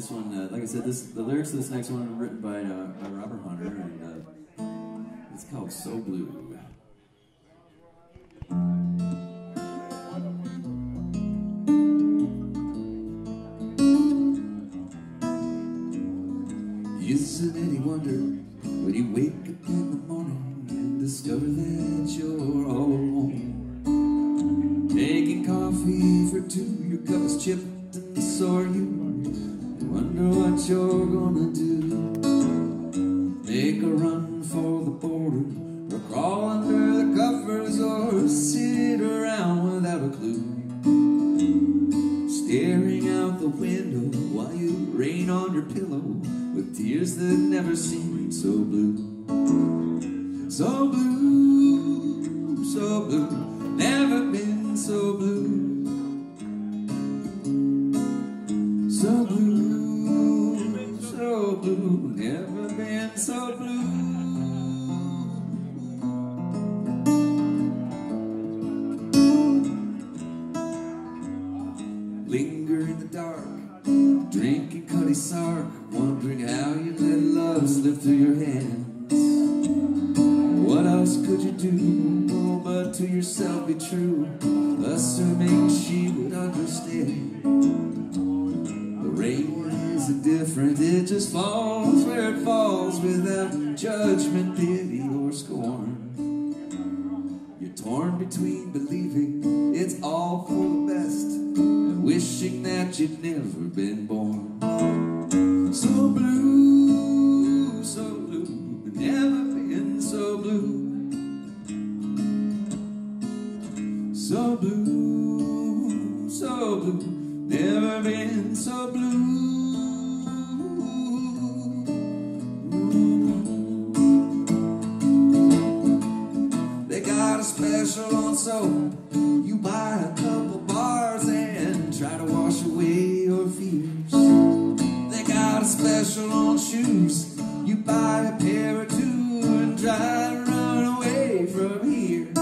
this one, uh, like I said, this the lyrics to this next one written by, uh, by Robert Hunter, and uh, it's called So Blue. You.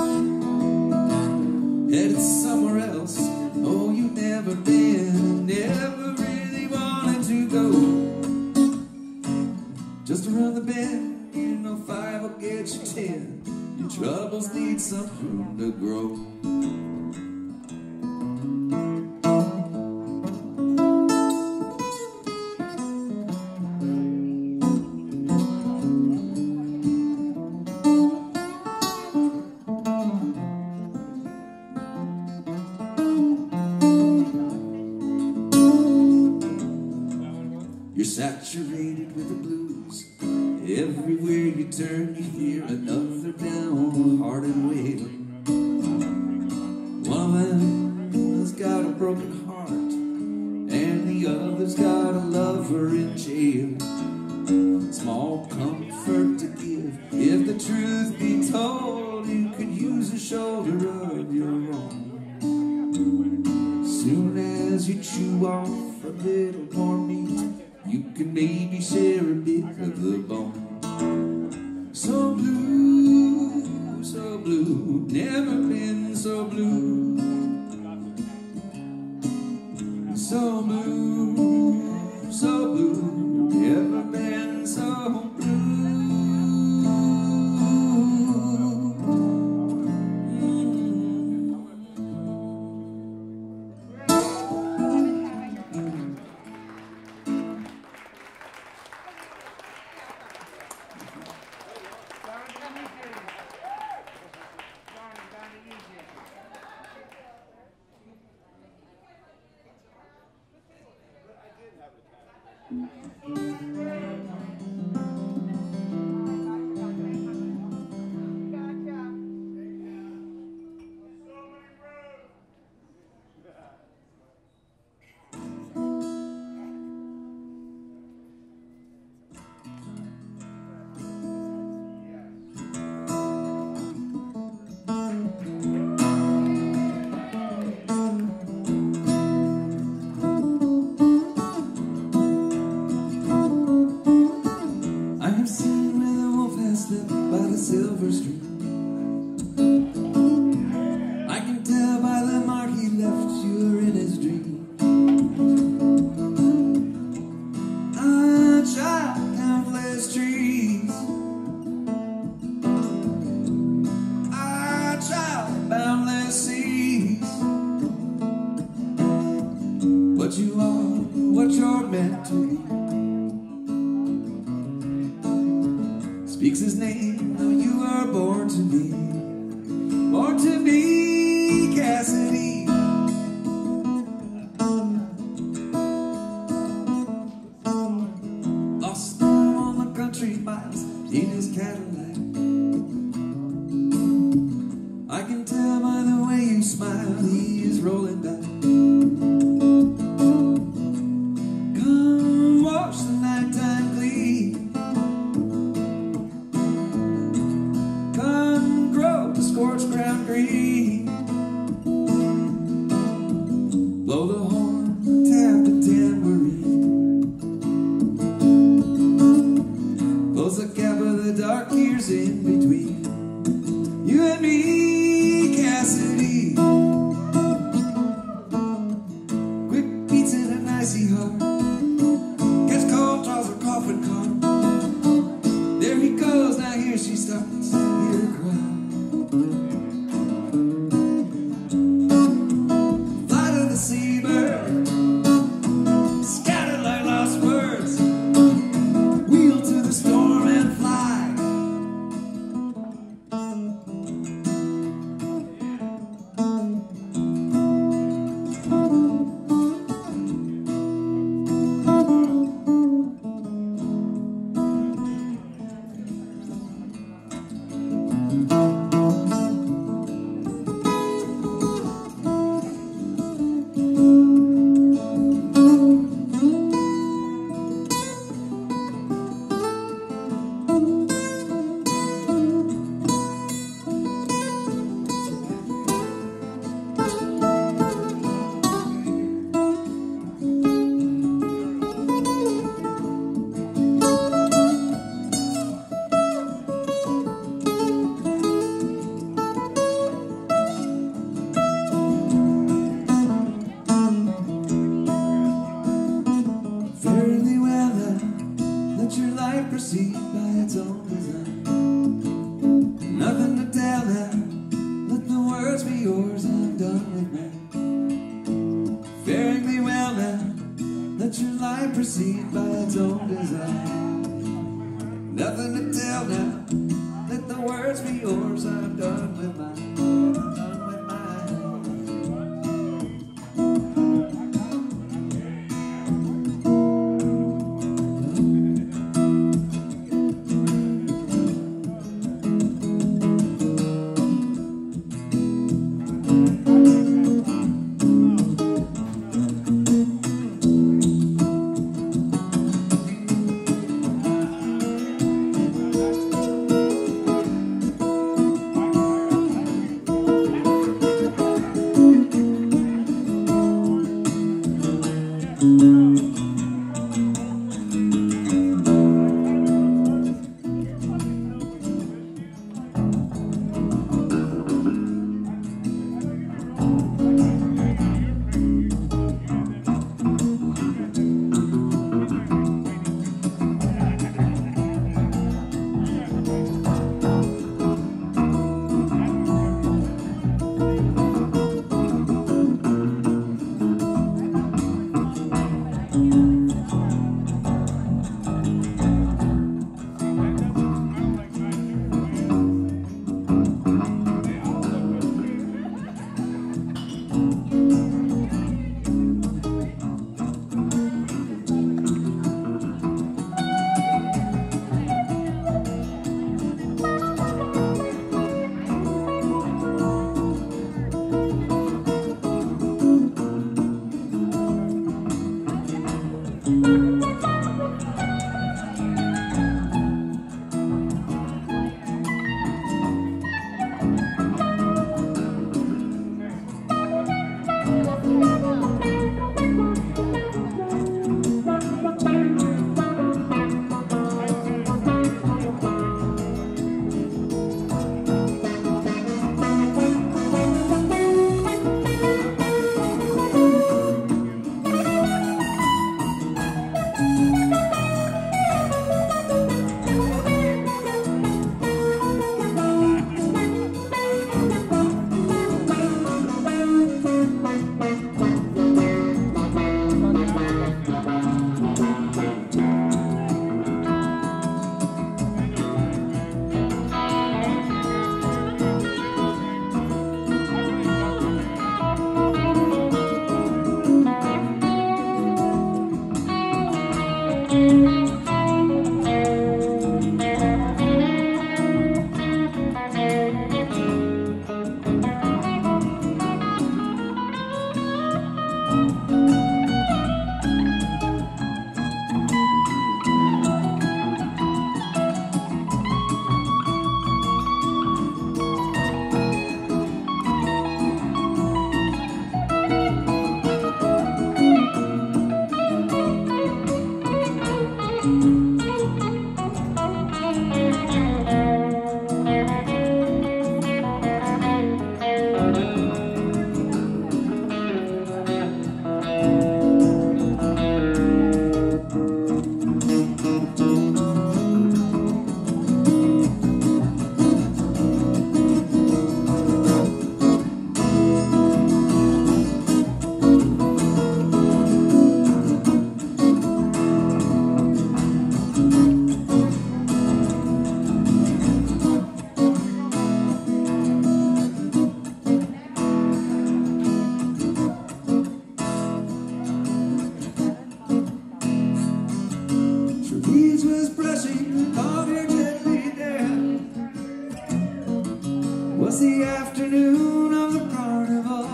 afternoon of the carnival.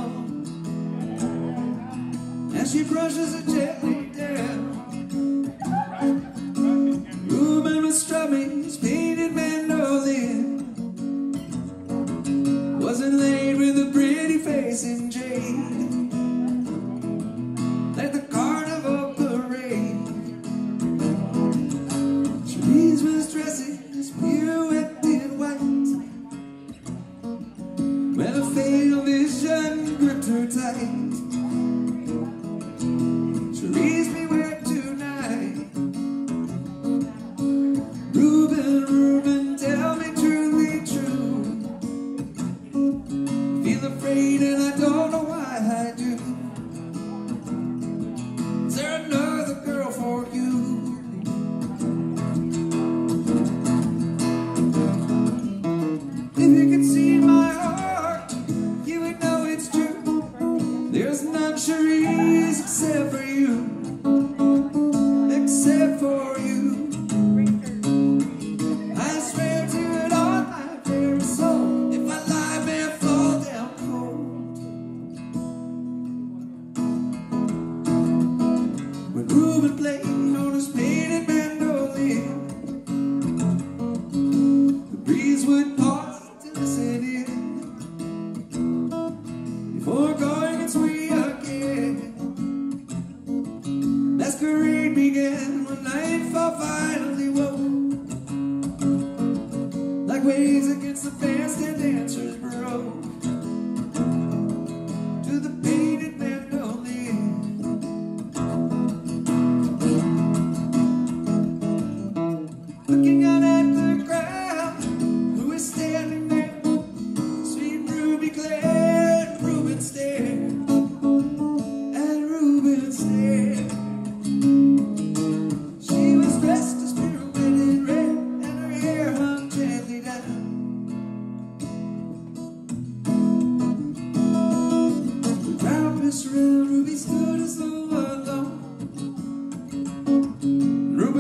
And she brushes a gently down. Moving with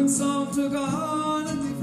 song took on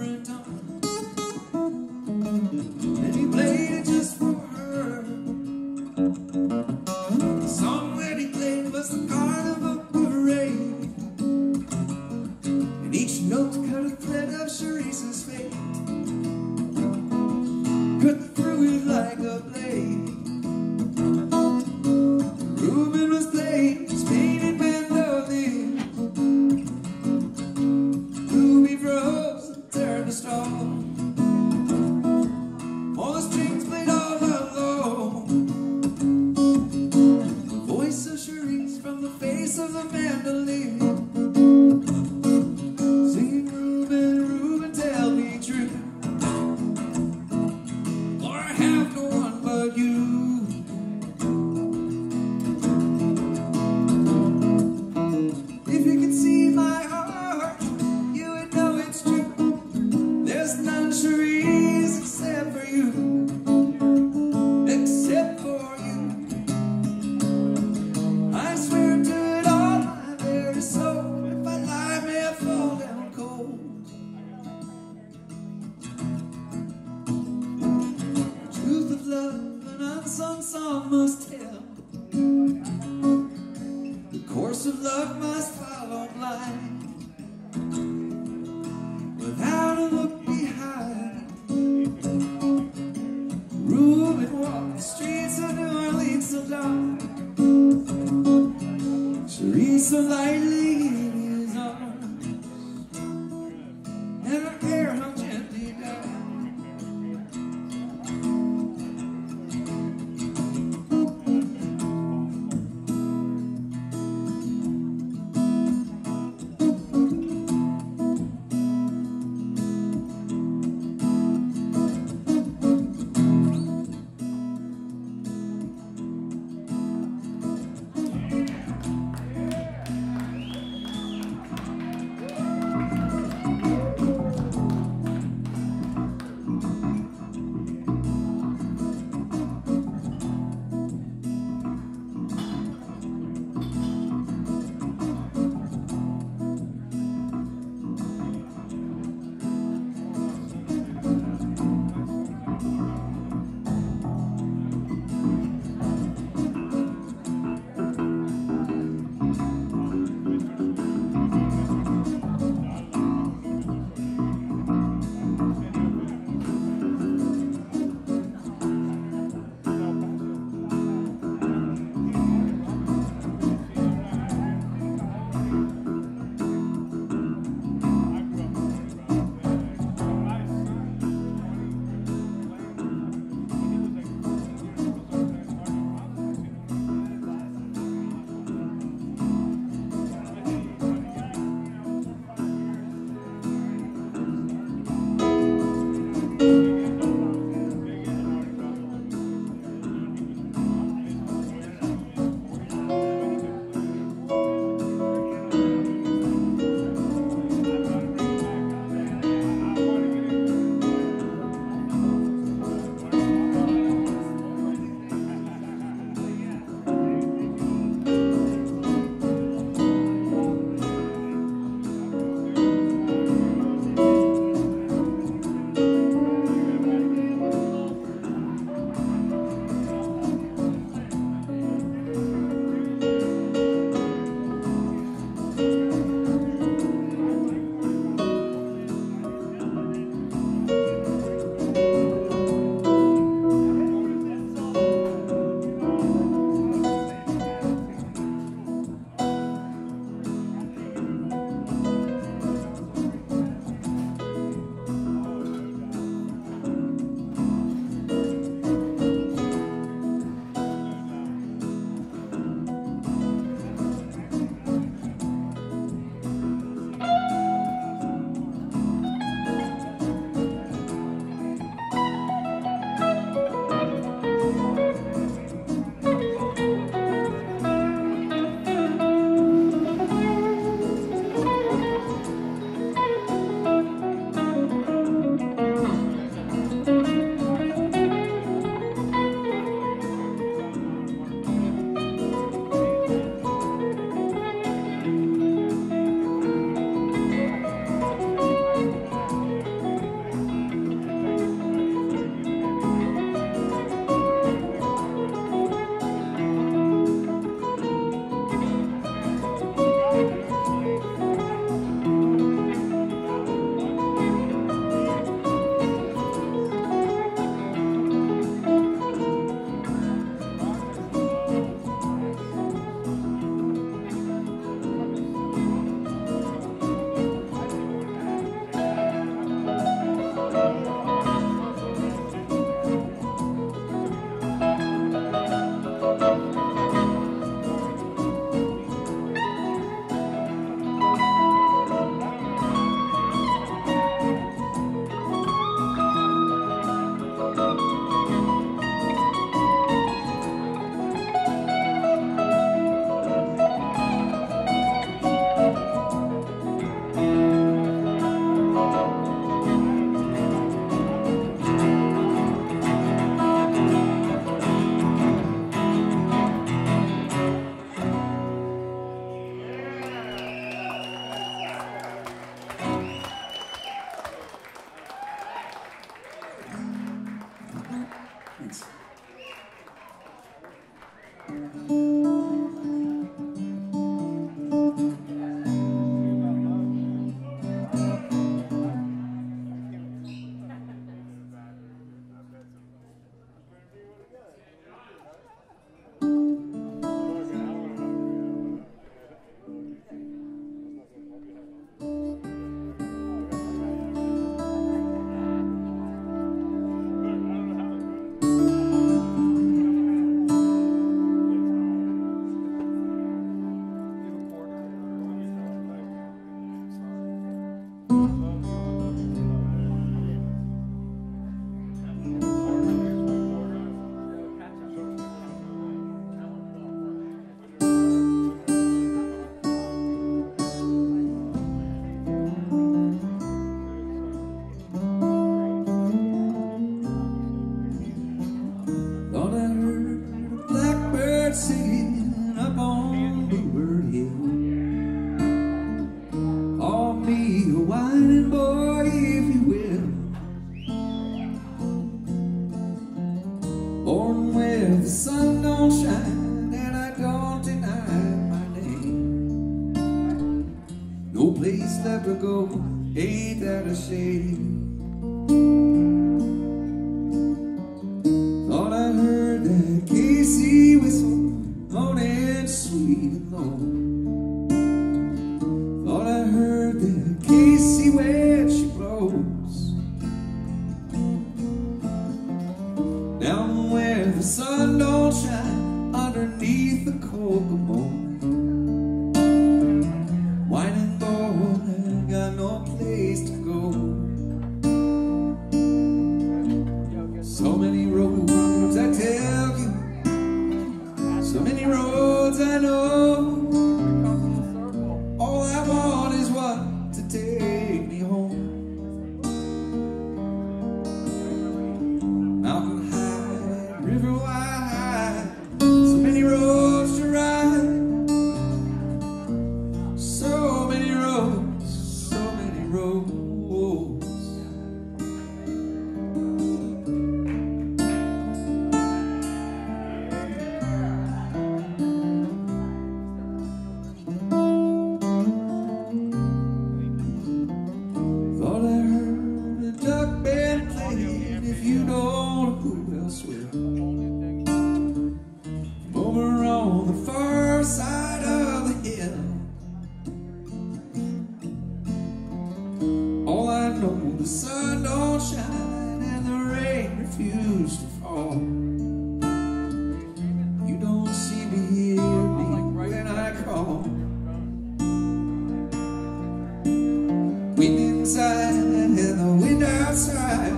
inside and the wind outside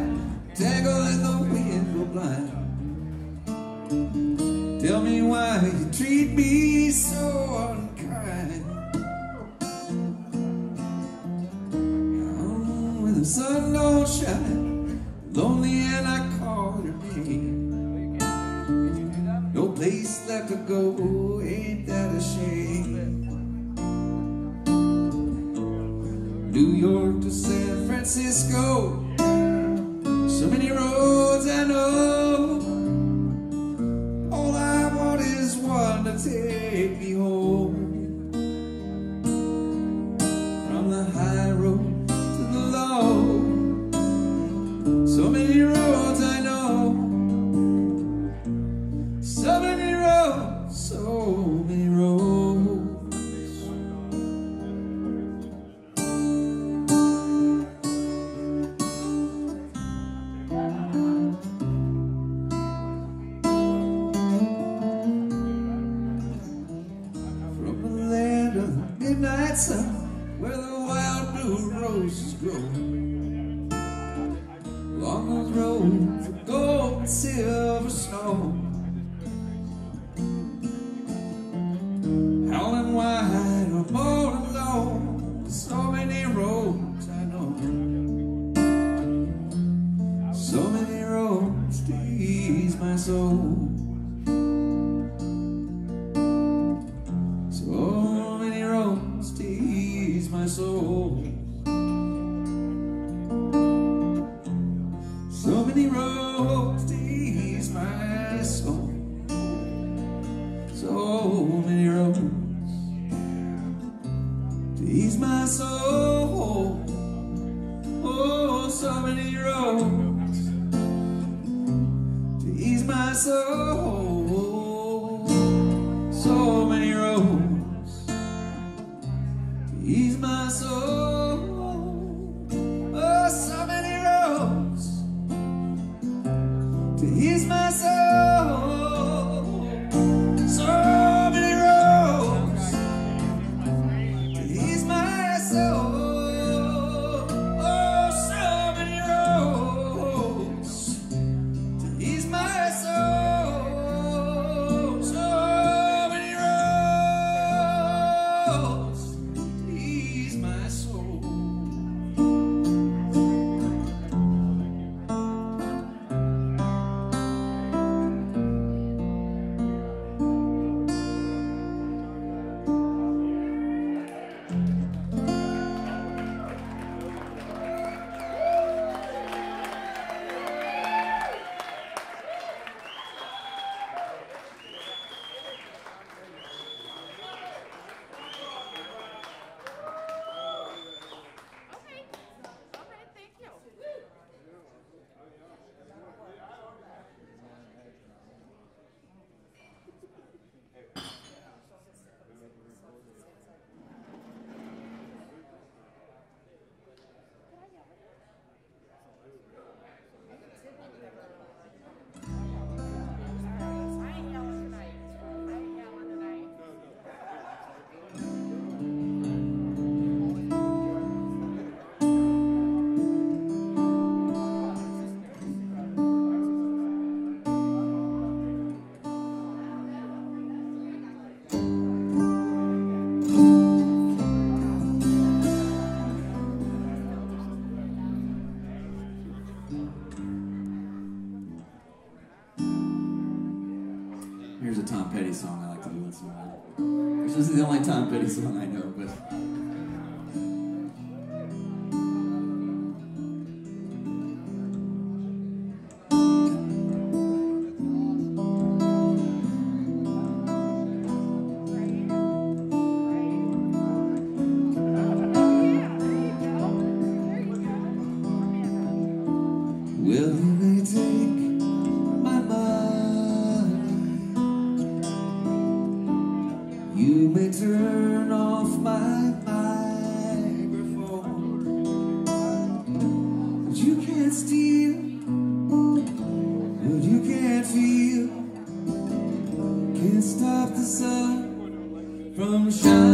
tangled in the wind, will blind. Tell me why you treat me so unkind. Oh, When the sun don't shine Lonely and I call your name. No place left to go, ain't that a shame? New York Francisco. Is the only Tom Petty song sun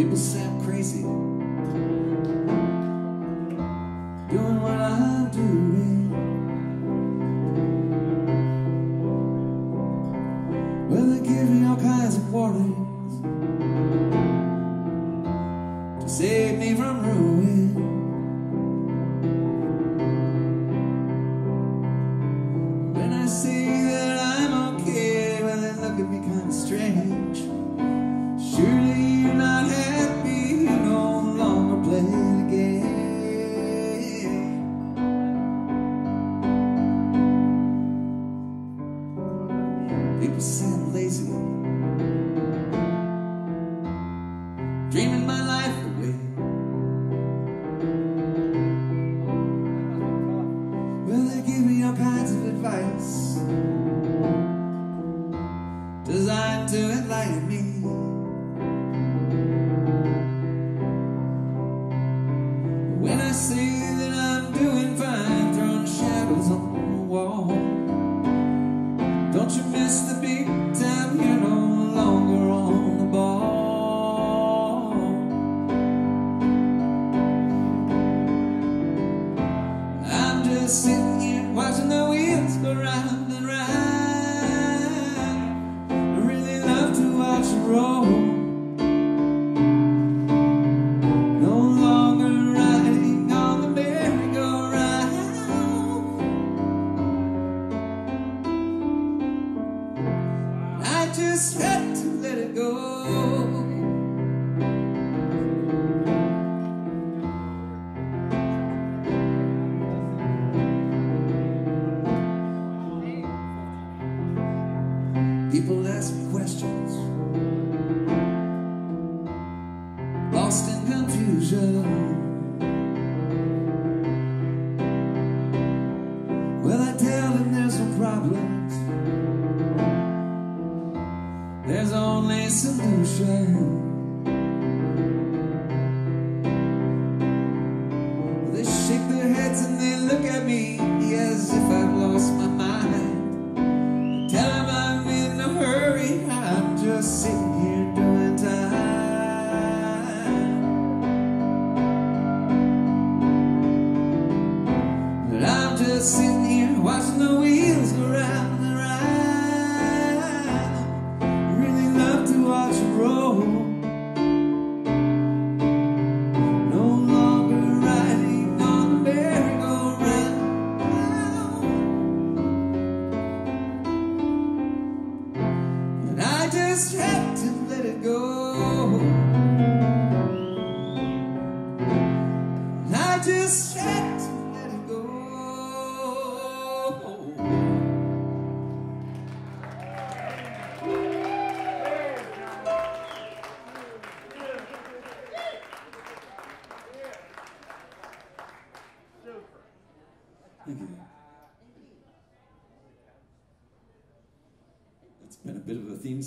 People say I'm crazy.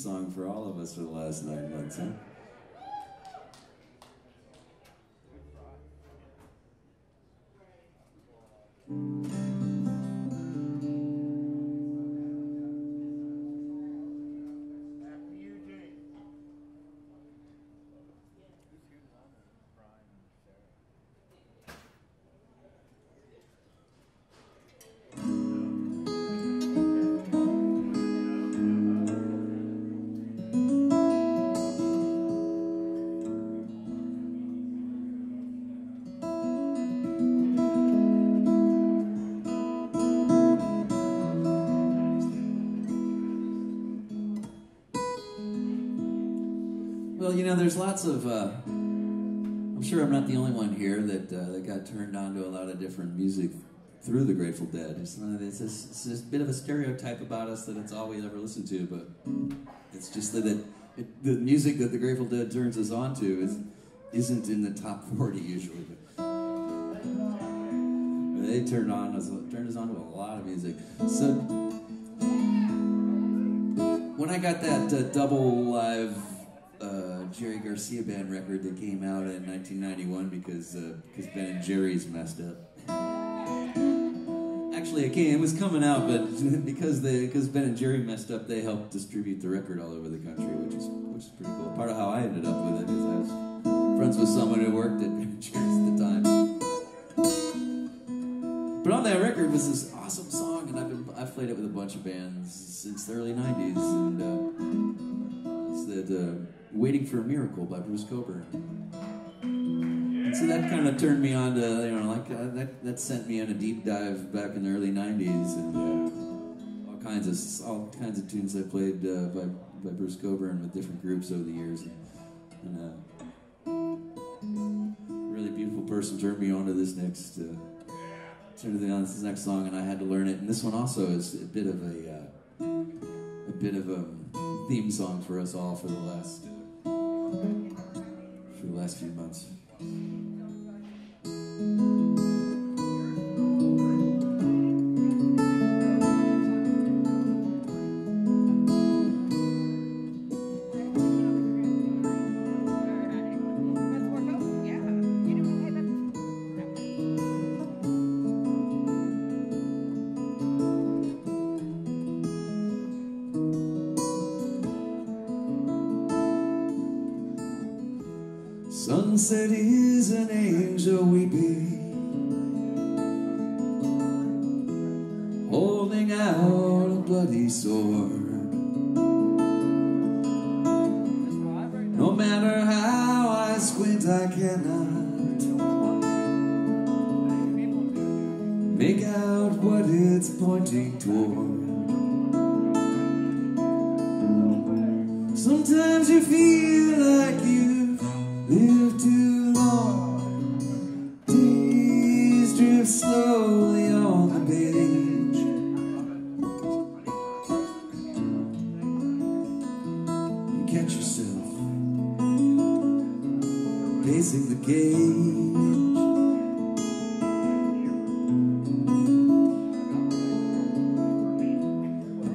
Song for all of us for the last nine months, huh? You know, there's lots of. Uh, I'm sure I'm not the only one here that uh, that got turned on to a lot of different music through the Grateful Dead. It's, uh, it's, it's this bit of a stereotype about us that it's all we ever listen to, but it's just that it, it, the music that the Grateful Dead turns us on to is isn't in the top 40 usually. But they turned on us turned us on to a lot of music. So when I got that uh, double live Jerry Garcia band record that came out in 1991 because uh, because Ben and Jerry's messed up. Actually, it came. It was coming out, but because they because Ben and Jerry messed up, they helped distribute the record all over the country, which is which is pretty cool. Part of how I ended up with it is I was friends with someone who worked at Ben and Jerry's at the time. But on that record was this awesome song, and I've been I've played it with a bunch of bands since the early '90s, and uh, that uh, "Waiting for a Miracle" by Bruce Cockburn. And so that kind of turned me on to you know like uh, that that sent me on a deep dive back in the early '90s, and uh, all kinds of all kinds of tunes I played uh, by by Bruce Cockburn with different groups over the years, and, and uh, a really beautiful person turned me on to this next. Uh, turned me on to this next song, and I had to learn it. And this one also is a bit of a uh, a bit of a theme song for us all for the last for the last few months.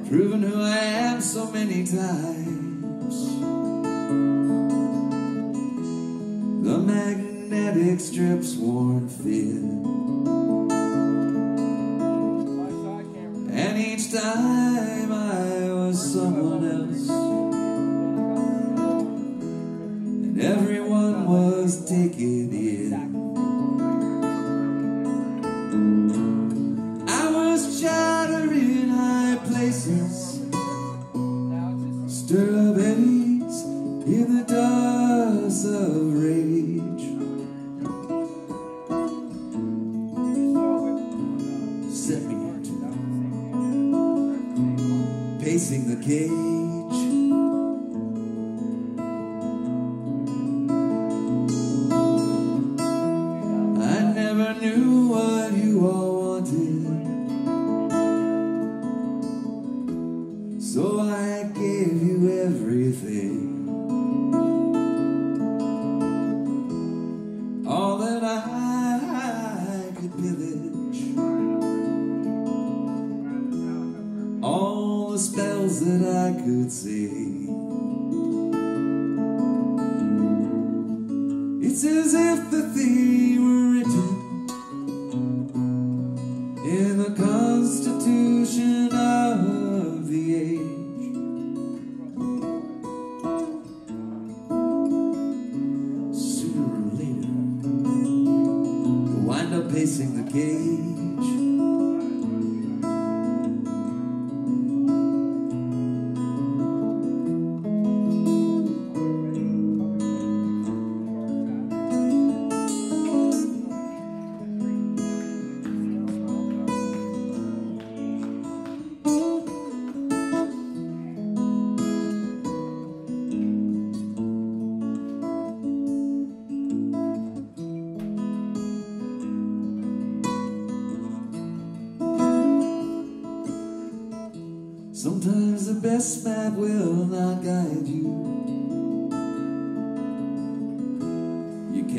Proving who I am so many times. The magnetic strips worn thin. And each time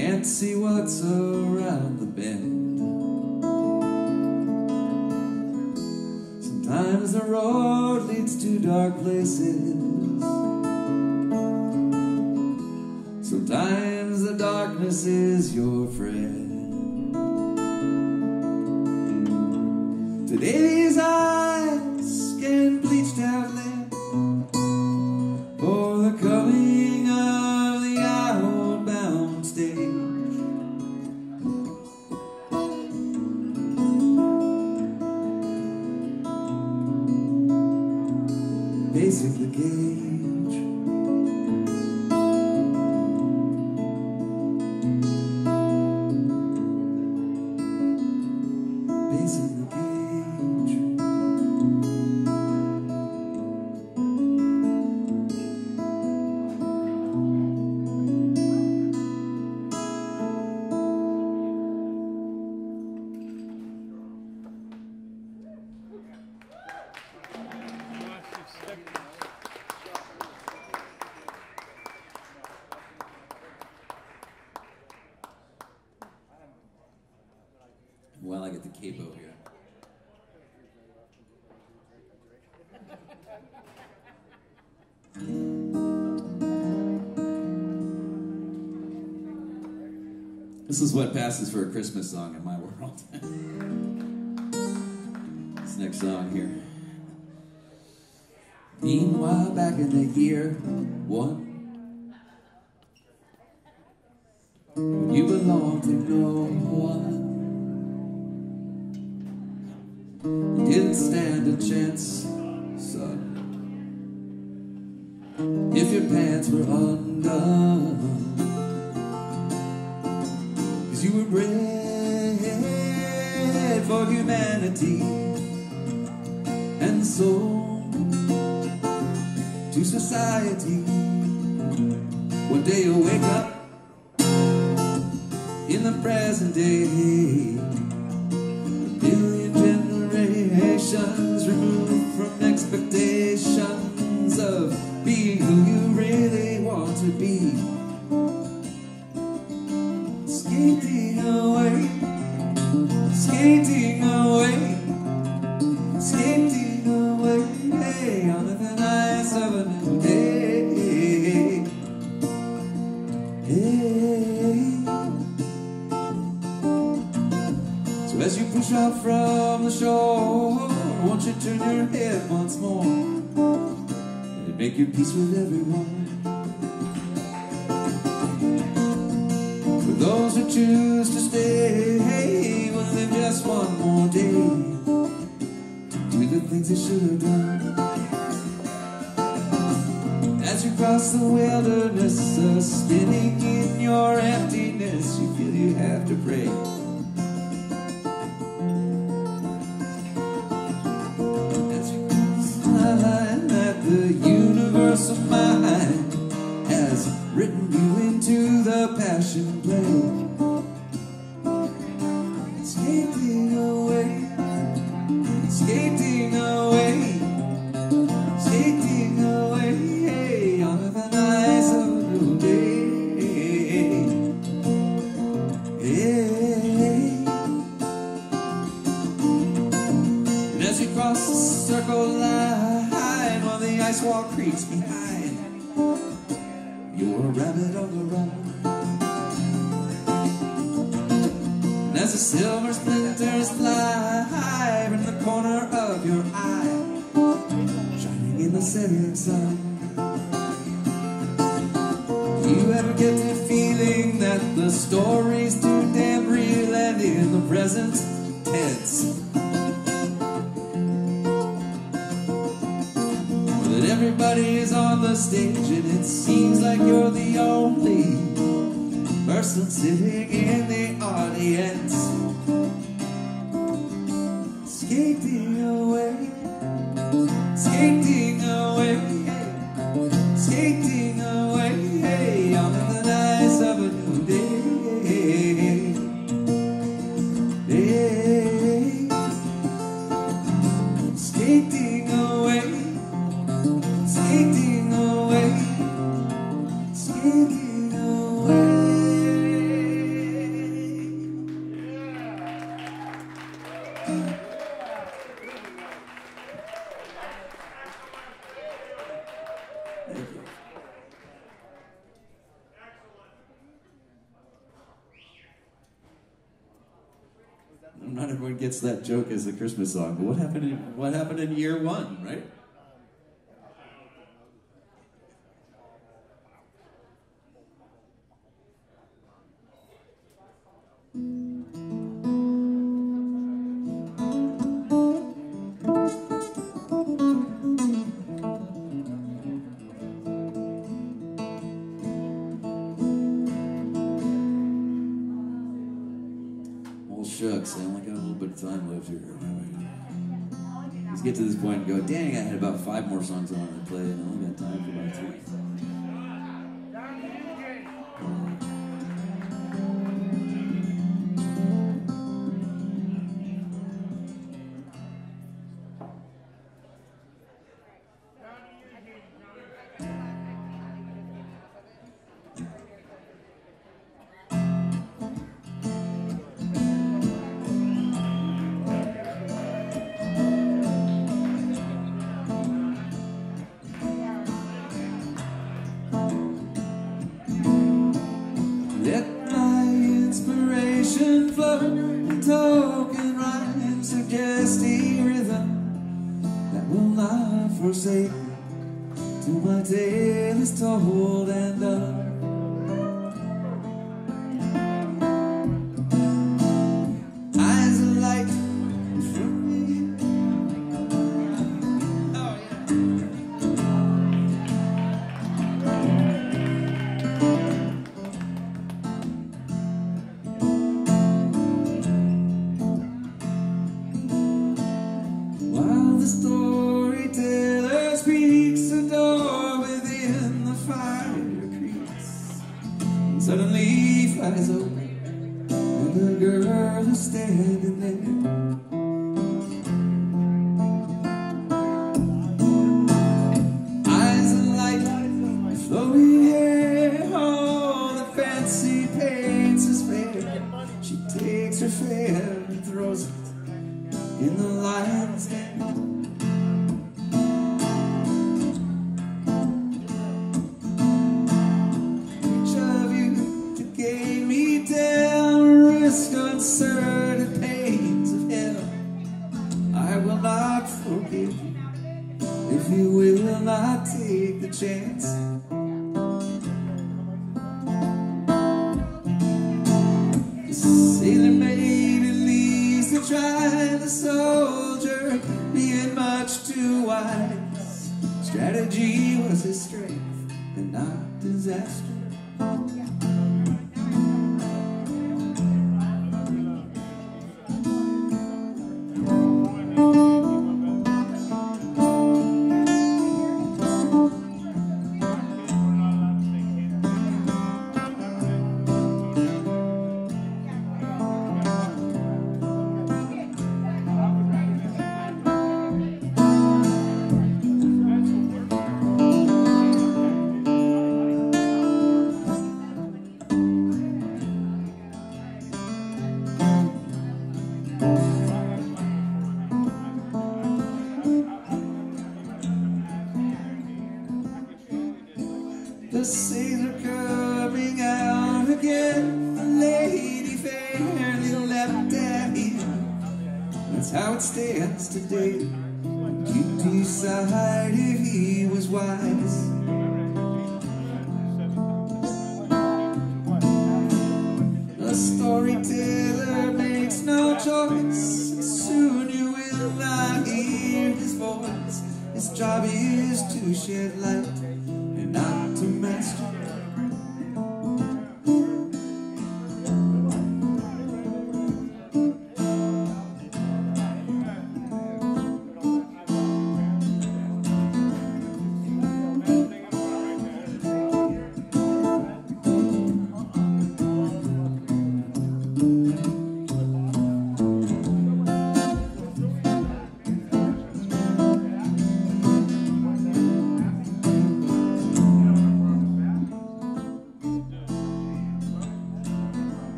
can't see what's around the bend. Sometimes the road leads to dark places. Sometimes the darkness is your friend. This is what passes for a Christmas song in my world. this next song here. Meanwhile, back in the year one, you belong to no one, you didn't stand a chance, son. If your pants were undone. humanity and soul to society. One day you'll wake up in the present day. A billion generations removed from expectations of being who you that joke as a Christmas song. But what happened in what happened in year one, right? go, dang, I had about five more songs I wanted to play, and I only got time for about three. Suddenly flies open, and the girl is standing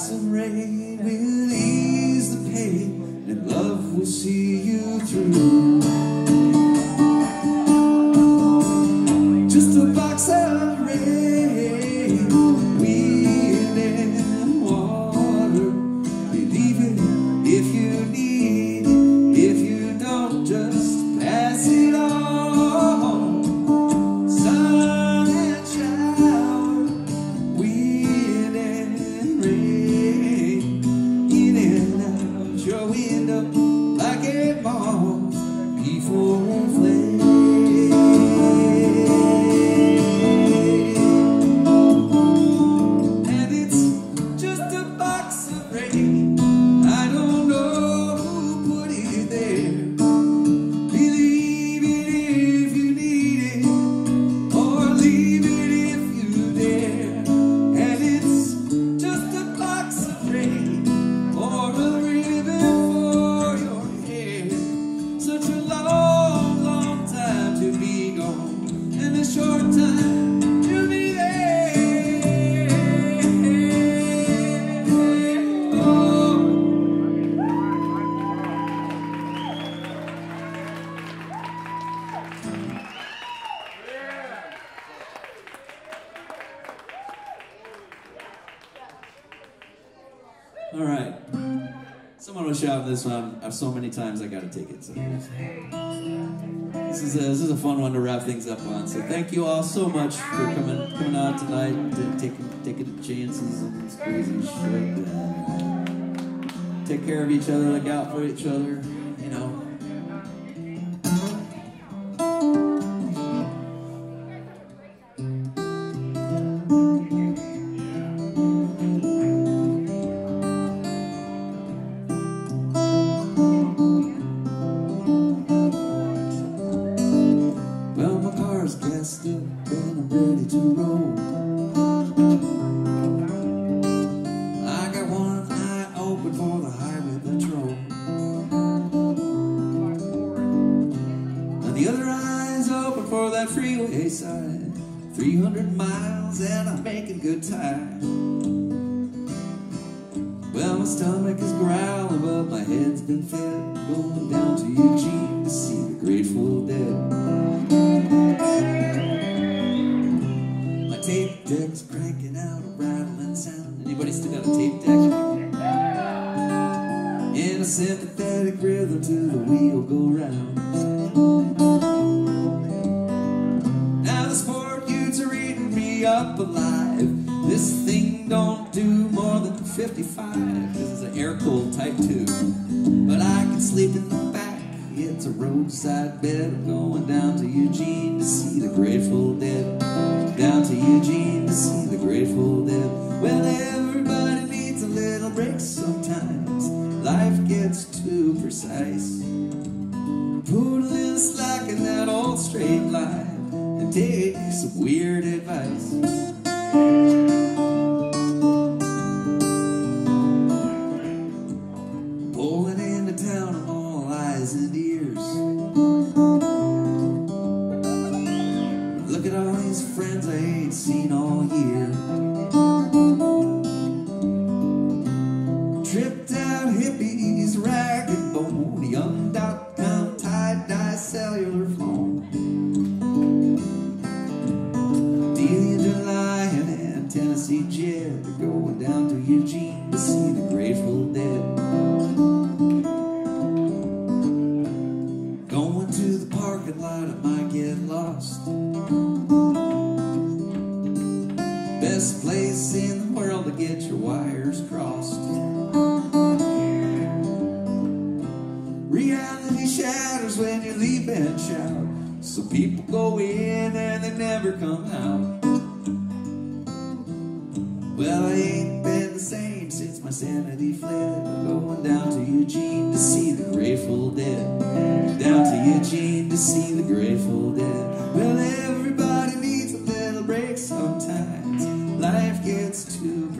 Some rain will ease the pain, and love will see you through. so many times I got a ticket. So this is a, this is a fun one to wrap things up on. So thank you all so much for coming coming out tonight, taking taking chances and squeezing shit. Uh, take care of each other, look out for each other. that freeway side. 300 miles and I'm making good time. Well, my stomach is growling but my head's been fed. Going down to Eugene to see the Grateful Dead. My tape deck's cranking out a rattling sound. Anybody still got a tape deck? In a sympathetic rhythm to the wheel. Jesus.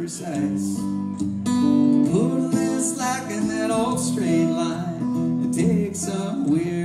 precise. Totally slacking that old straight line. It takes some weird.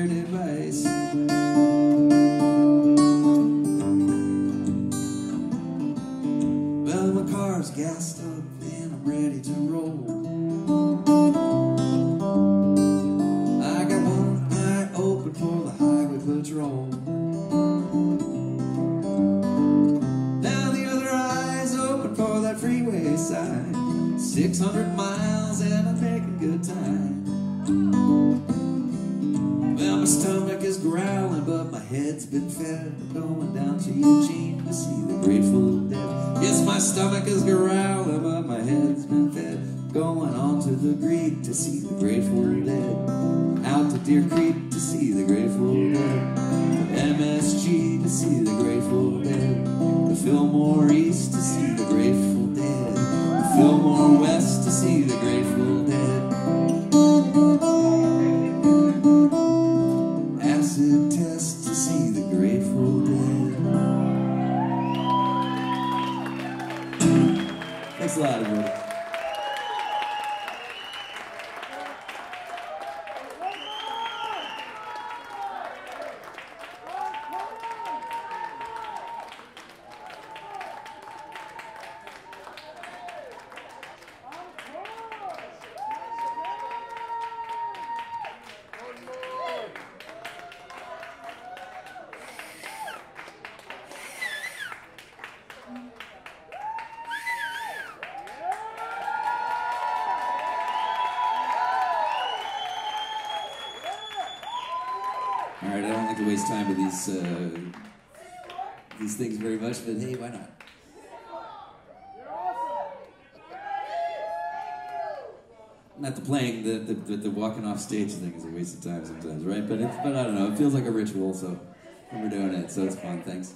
these things very much, but hey, why not? Not the playing, the, the, the, walking off stage thing is a waste of time sometimes, right? But it's, but I don't know, it feels like a ritual, so we're doing it, so it's fun. Thanks.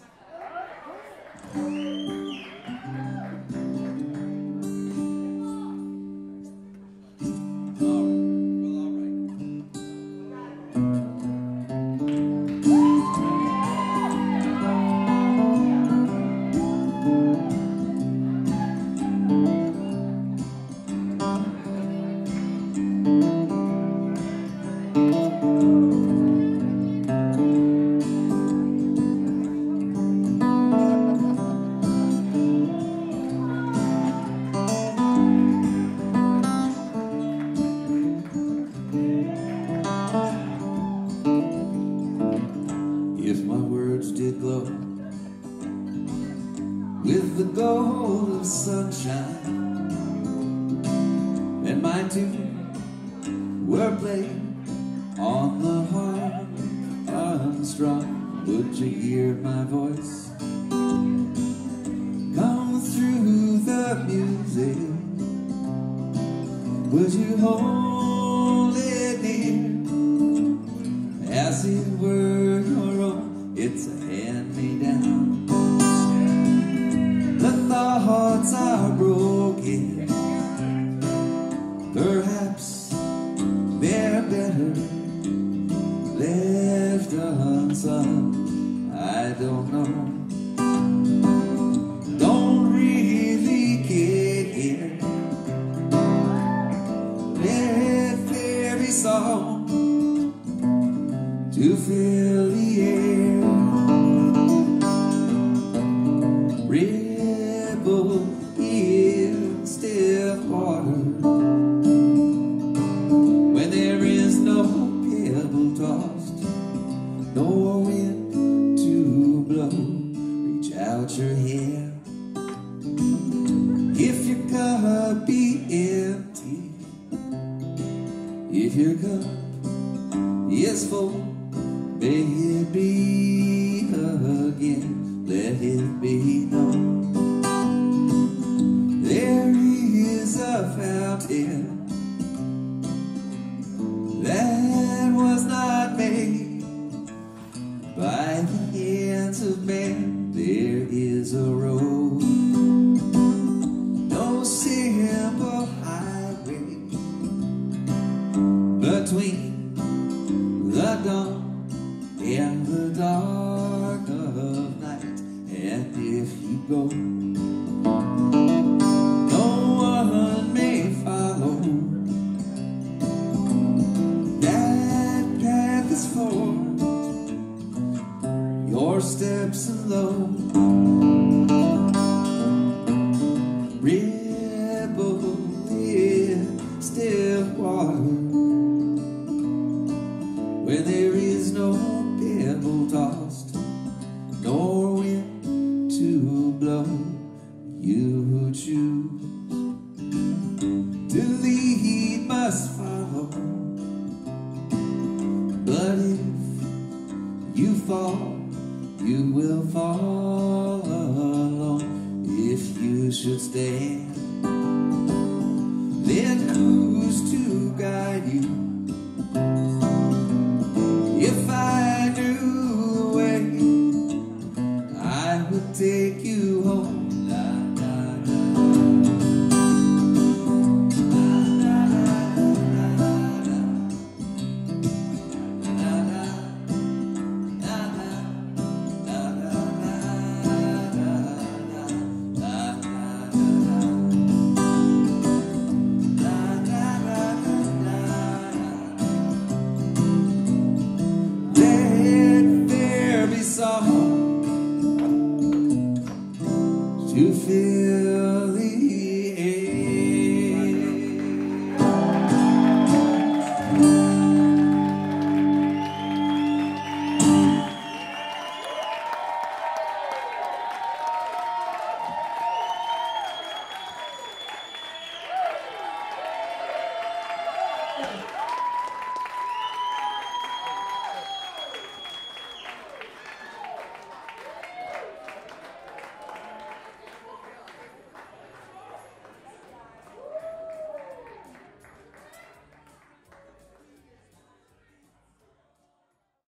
All right. Simple highway between the dawn and the dark of night. And if you go